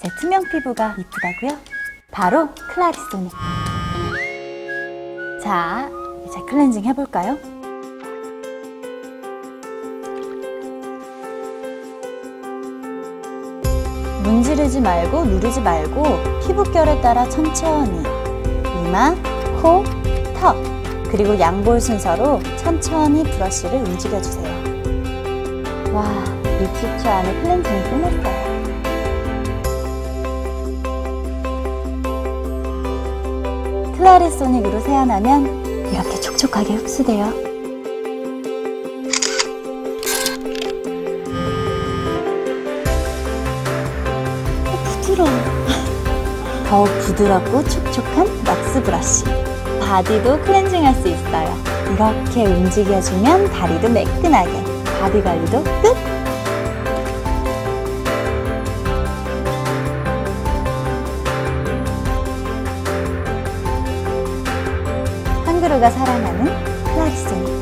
제 투명 피부가 이쁘다고요? 바로 클라리소닉. 자, 이제 클렌징 해볼까요? 문지르지 말고 누르지 말고 피부결에 따라 천천히 이마, 코, 턱 그리고 양볼 순서로 천천히 브러쉬를 움직여주세요. 와, 60초 안에 클렌징이 끝났어요. 클라리소닉으로 세안하면 이렇게 촉촉하게 흡수돼요. 어, 부드러워. 더욱 부드럽고 촉촉한 왁스 브러쉬. 바디도 클렌징 할 수 있어요. 이렇게 움직여주면 다리도 매끈하게. 바디 관리도 끝! 캥거루가 사랑하는 플라리쌤